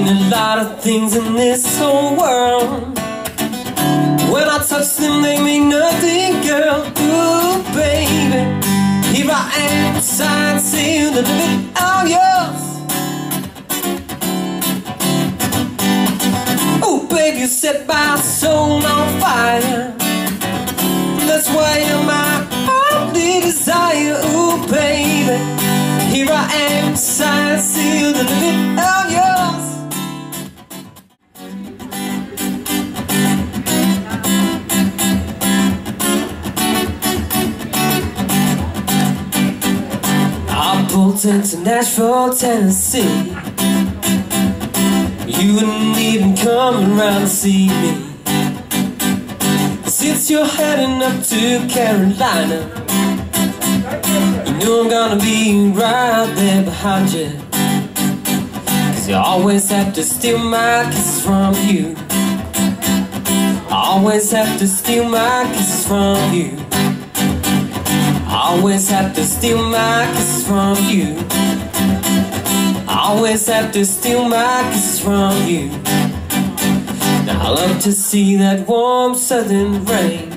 mean a lot of things in this whole world. When I touch them, they mean nothing, girl. Ooh, baby, here I am, signed, sealed, limit all yours. Oh, baby, you set my soul on fire. That's why you're my only desire. Ooh, baby, here I am, signed, sealed, limit all Pulled into Nashville, Tennessee. You wouldn't even come around to see me. Since you're heading up to Carolina, you know I'm gonna be right there behind you. Cause you always have to steal my kisses from you. I always have to steal my kisses from you. Always have to steal my kisses from you. Always have to steal my kisses from you. Now I love to see that warm southern rain.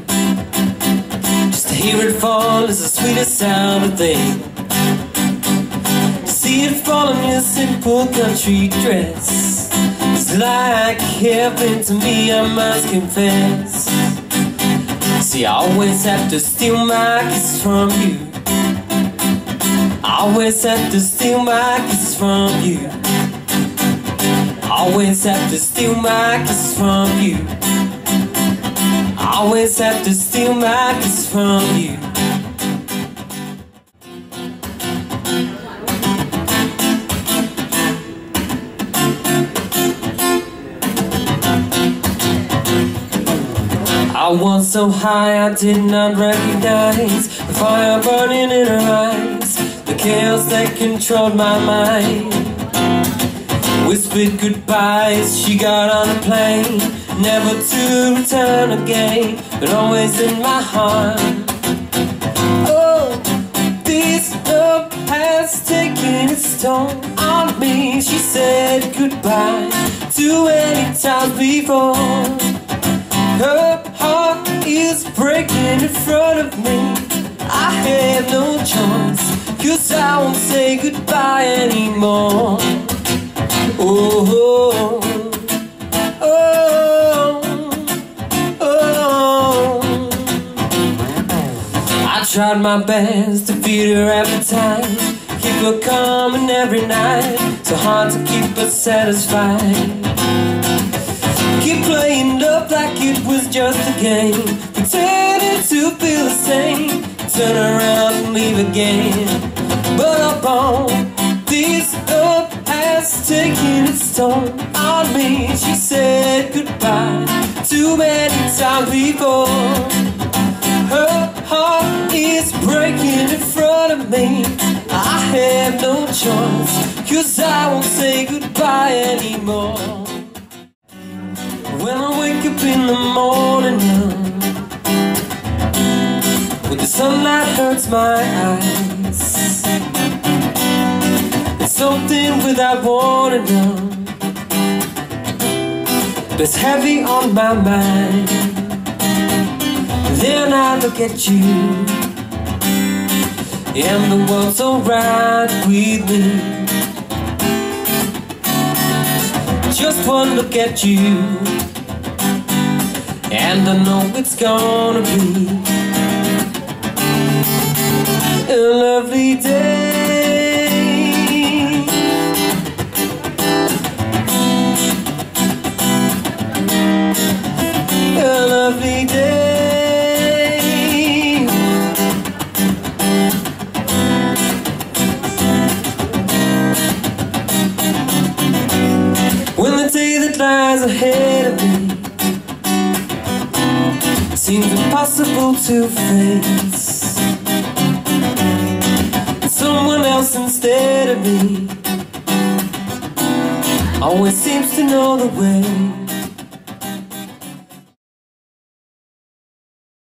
Just to hear it fall is the sweetest sound of thing. See it fall in your simple country dress. It's like heaven to me, I must confess. See, I always have to steal my kisses from you. I always have to steal my kisses from you. I always have to steal my kisses from you. I always have to steal my kisses from you. I was so high I did not recognize the fire burning in her eyes, the chaos that controlled my mind. Whispered goodbyes, she got on a plane, never to return again, but always in my heart. Oh, this love has taken its toll on me. She said goodbye too many times before. Her is breaking in front of me. I have no choice, cause I won't say goodbye anymore. Oh, oh, oh. I tried my best to feed her appetite, keep her coming every night. So hard to keep her satisfied. Keep playing up like it was just a game To feel the same. Turn around and leave again. But up on this love has taken its toll on me. She said goodbye too many times before. Her heart is breaking in front of me. I have no choice Cause I won't say goodbye anymore. When I wake up in the morning When the sunlight hurts my eyes. It's something without warning now That's heavy on my mind. Then I look at you And the world's alright with me. Just one look at you And I know it's gonna be A lovely day. A lovely day. When the day that lies ahead of me Seems impossible to face Someone else instead of me. Always seems to know the way